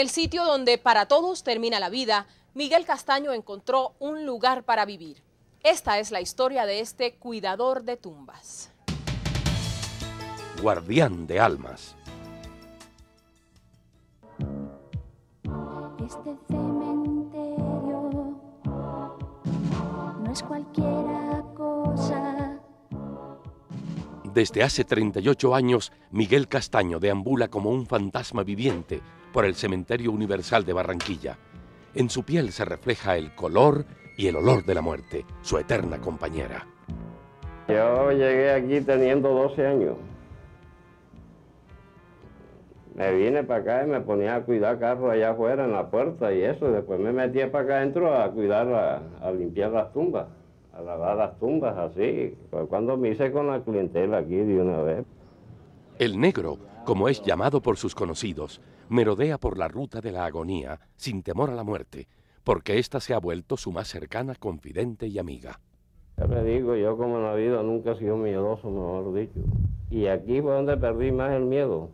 El sitio donde para todos termina la vida, Miguel Castaño encontró un lugar para vivir. Esta es la historia de este cuidador de tumbas. Guardián de almas. Este cementerio no es cualquiera cosa. Desde hace 38 años, Miguel Castaño deambula como un fantasma viviente por el Cementerio Universal de Barranquilla. En su piel se refleja el color y el olor de la muerte, su eterna compañera. Yo llegué aquí teniendo 12 años. Me vine para acá y me ponía a cuidar carros allá afuera en la puerta y eso. Después me metí para acá adentro a cuidar, a, a limpiar las tumbas, a lavar las tumbas, así. Cuando me hice con la clientela aquí de una vez. El negro, como es llamado por sus conocidos, merodea por la ruta de la agonía sin temor a la muerte, porque ésta se ha vuelto su más cercana confidente y amiga. Le digo, yo como en la vida nunca he sido miedoso, mejor dicho. Y aquí fue donde perdí más el miedo,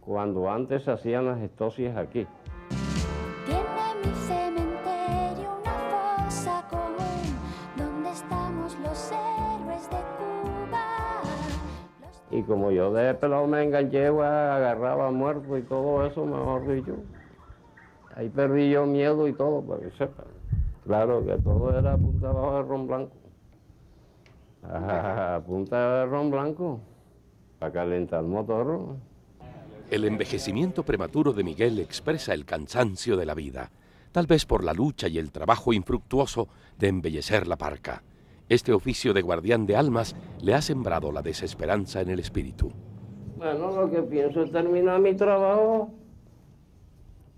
cuando antes se hacían las estosis aquí. Y como yo de pelado me enganché, agarraba muerto y todo eso, mejor dicho. Ahí perdí yo miedo y todo, para que sepan. Claro que todo era punta abajo de ron blanco. A punta de ron blanco, para calentar el motor. El envejecimiento prematuro de Miguel expresa el cansancio de la vida, tal vez por la lucha y el trabajo infructuoso de embellecer la parca. Este oficio de guardián de almas le ha sembrado la desesperanza en el espíritu. Bueno, lo que pienso es terminar mi trabajo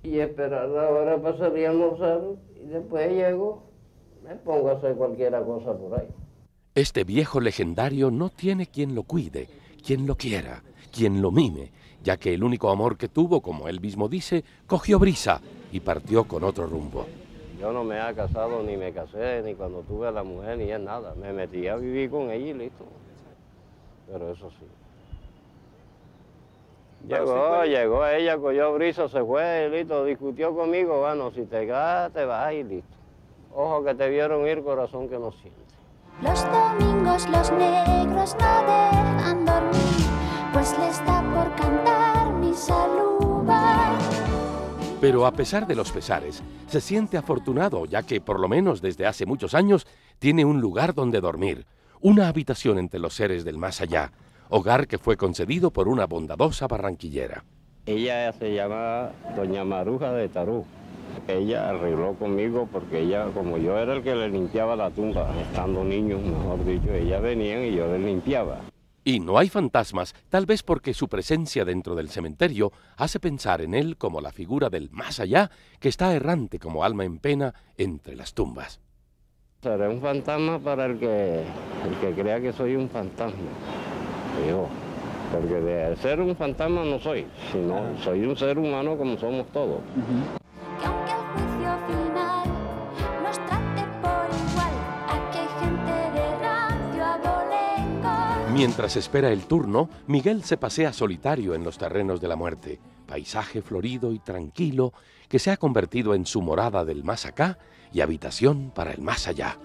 y esperar la hora para salir a almorzar y después llego, me pongo a hacer cualquier cosa por ahí. Este viejo legendario no tiene quien lo cuide, quien lo quiera, quien lo mime, ya que el único amor que tuvo, como él mismo dice, cogió brisa y partió con otro rumbo. Yo no me he casado, ni me casé, ni cuando tuve a la mujer, ni es nada. Me metí a vivir con ella y listo. Pero eso sí. Llegó, llegó ella, cogió brisa, se fue, y listo, discutió conmigo, bueno, si te vas, te vas y listo. Ojo que te vieron ir, corazón que no siente. Los domingos los negros no dejan dormir, Pero a pesar de los pesares, se siente afortunado ya que por lo menos desde hace muchos años tiene un lugar donde dormir, una habitación entre los seres del más allá, hogar que fue concedido por una bondadosa barranquillera. Ella se llama Doña Maruja de Tarú. Ella arregló conmigo porque ella, como yo era el que le limpiaba la tumba, estando niño, mejor dicho, ella venía y yo le limpiaba. Y no hay fantasmas, tal vez porque su presencia dentro del cementerio hace pensar en él como la figura del más allá que está errante como alma en pena entre las tumbas. Seré un fantasma para el que, el que crea que soy un fantasma. Yo, porque de ser un fantasma no soy, sino soy un ser humano como somos todos. Mientras espera el turno, Miguel se pasea solitario en los terrenos de la muerte, paisaje florido y tranquilo que se ha convertido en su morada del más acá y habitación para el más allá.